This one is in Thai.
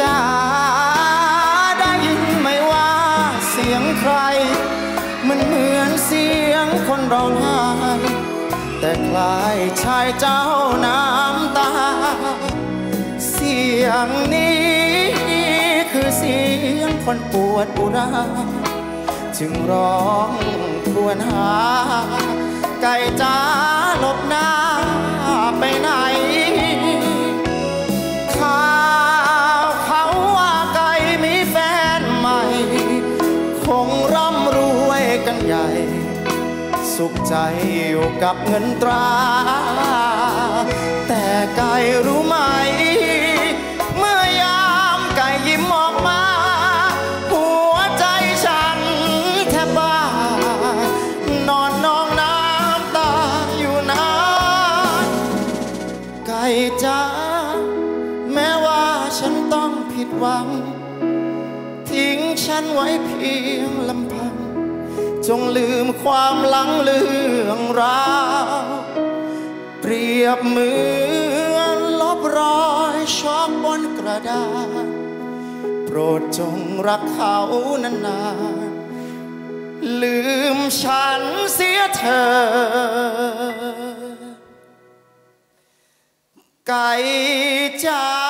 จ้าได้ยินไหมว่าเสียงใคร มันเหมือนเสียงคนร้องไห้แต่คล้ายชายเจ้าน้ำตา เสียงนี้คือเสียงคนปวดอุรา จึงร้องควญหา ไก่จ้า งร่ำรวยกันใหญ่ สุขใจอยู่กับเงินตรา แต่ไก่รู้ไหม เมื่อยามไก่ยิ้มออกมา หัวใจฉันแทบบ้านอนนองน้ำตาอยู่นานไก่จ้าแม้ว่าฉันต้องผิดหวัง ทิ้งฉันไว้เพียงลำพัง จงลืมความหลังเรื่องราว เปรียบเหมือนลบรอยช็อกบนกระดาษ โปรดจงรักเขานานๆ ลืมฉันเสียเธอ ไก่จ้า